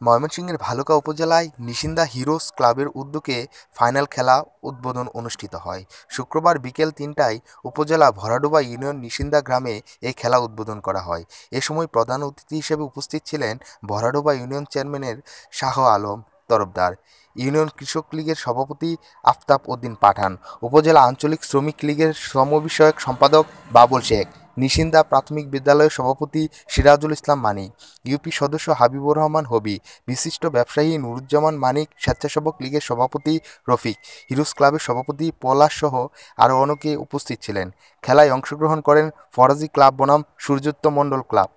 ময়মনসিংহের ভালুকা উপজেলায় নিশিন্দা হিরোস ক্লাবের উদ্যোগে ফাইনাল খেলা উদ্বোধন অনুষ্ঠিত হয়। শুক্রবার বিকেল তিনটায় উপজেলা ভরাডোবা ইউনিয়ন নিশিন্দা গ্রামে এ খেলা উদ্বোধন করা হয়। এ সময় প্রধান অতিথি হিসেবে উপস্থিত ছিলেন ভরাডোবা ইউনিয়ন চেয়ারম্যানের শাহ আলম তরফদার, ইউনিয়ন কৃষক লীগের সভাপতি আফতাব উদ্দিন পাঠান, উপজেলা আঞ্চলিক শ্রমিক লীগের শ্রম বিষয়ক সম্পাদক বাবুল শেখ নিশিন্দা প্রাথমিক বিদ্যালয়ের সভাপতি সিরাজুল ইসলাম মানিক, ইউপি সদস্য হাবিবুর রহমান হবি, বিশিষ্ট ব্যবসায়ী নুরুজ্জামান মানিক, স্বেচ্ছাসেবক লীগের সভাপতি রফিক, হিরুজ ক্লাবের সভাপতি পলাশ সহ আরও অনেকে উপস্থিত ছিলেন। খেলায় অংশগ্রহণ করেন ফরাজি ক্লাব বনাম সূর্যোত্ত মণ্ডল ক্লাব।